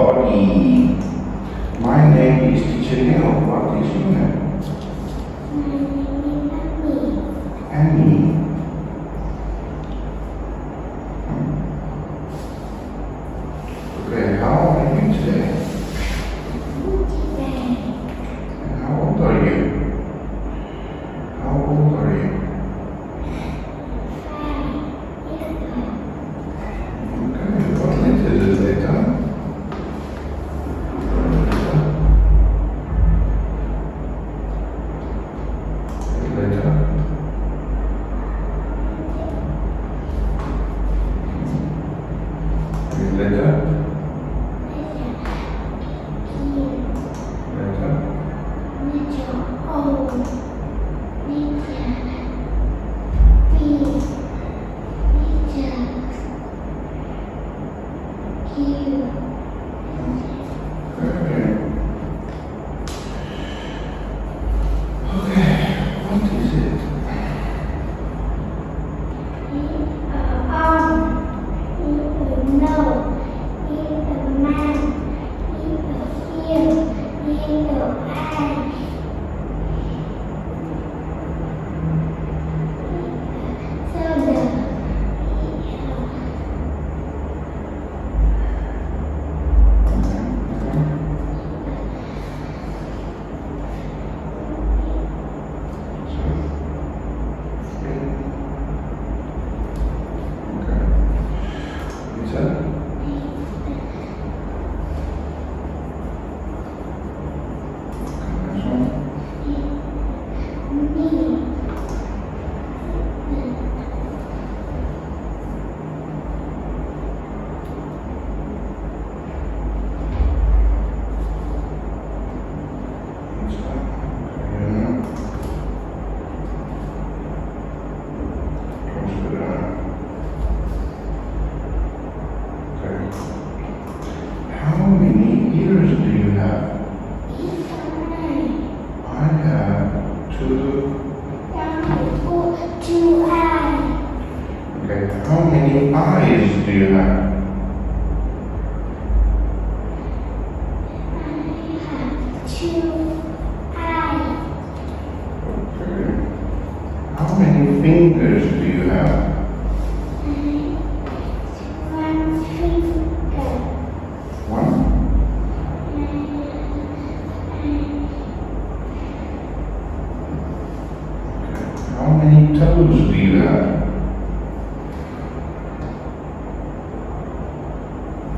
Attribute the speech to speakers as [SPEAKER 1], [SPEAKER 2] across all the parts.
[SPEAKER 1] body. My name is Teacher Neil. What is your name? Annie. Hmm. Okay, how are you today? Later. Okay. Okay, what is it? Okay. Is that? Okay, this one. This one. Okay, yeah. Close to that. Okay. How many ears do you have? I have two. Okay. How many eyes do you have? Okay. How many fingers do you have? How many toes do you have?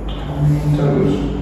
[SPEAKER 1] How many toes?